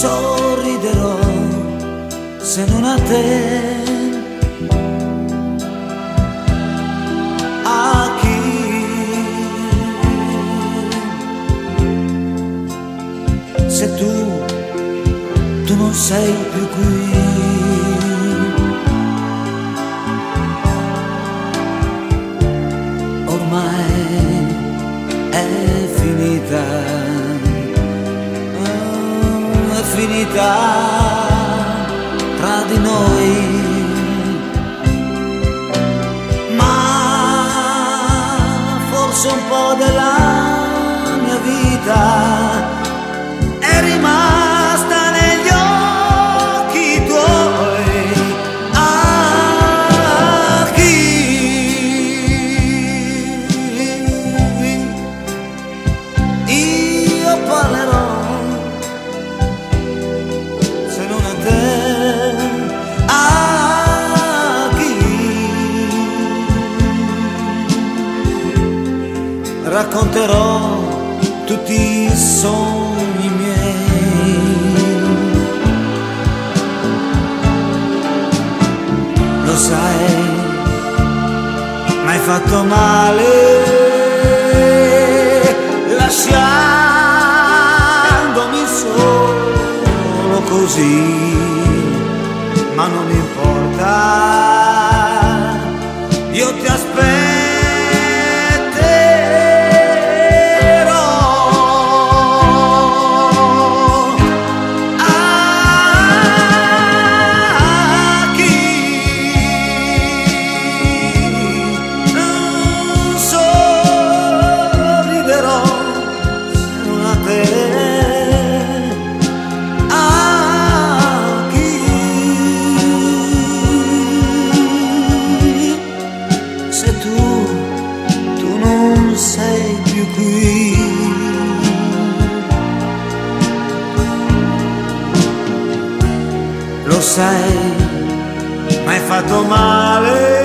sorriderò se non a te. A chi? Se tu, tu non sei più qui. ormai è finita tra di noi. Ma forse un po' della racconterò tutti i sogni miei. Lo sai m'hai fatto male. Lasciandomi solo così ma non importa sei più qui. Lo sai, m'hai fatto male